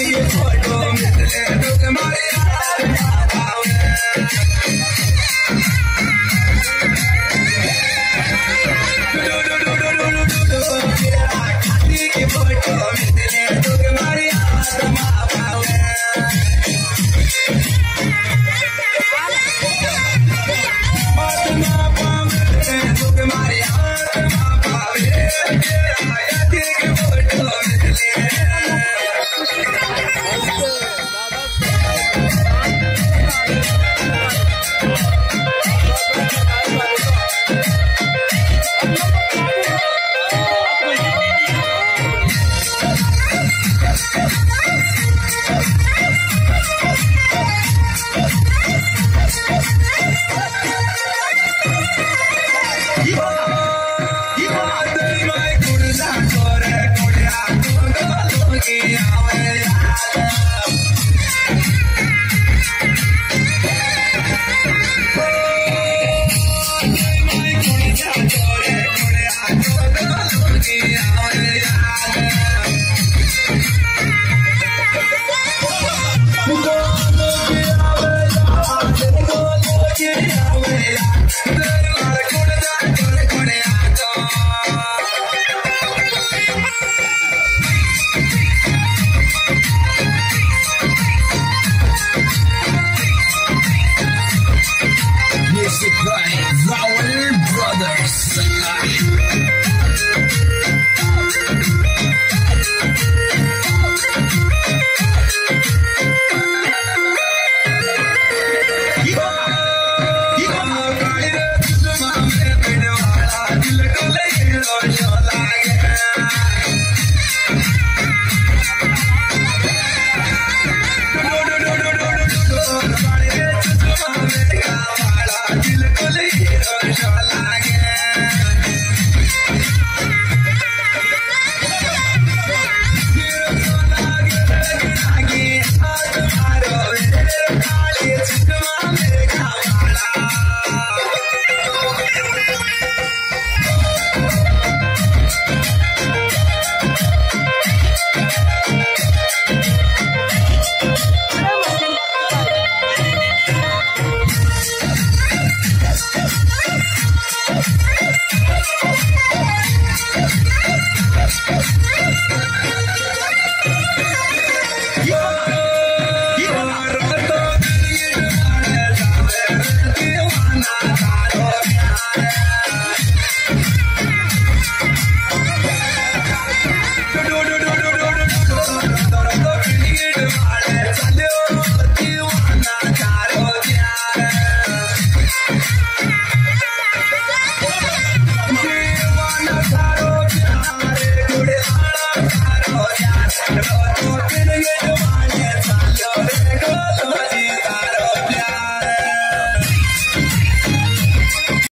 Yeah. Yeah.